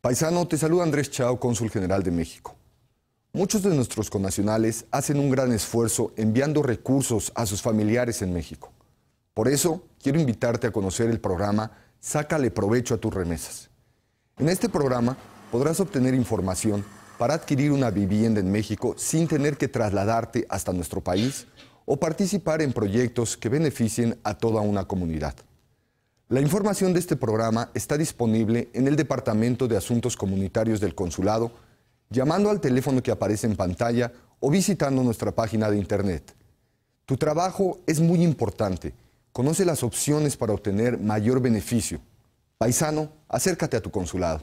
Paisano, te saluda Andrés Chao, cónsul general de México. Muchos de nuestros connacionales hacen un gran esfuerzo enviando recursos a sus familiares en México. Por eso, quiero invitarte a conocer el programa Sácale provecho a tus remesas. En este programa podrás obtener información para adquirir una vivienda en México sin tener que trasladarte hasta nuestro país o participar en proyectos que beneficien a toda una comunidad. La información de este programa está disponible en el Departamento de Asuntos Comunitarios del Consulado, llamando al teléfono que aparece en pantalla o visitando nuestra página de Internet. Tu trabajo es muy importante. Conoce las opciones para obtener mayor beneficio. Paisano, acércate a tu consulado.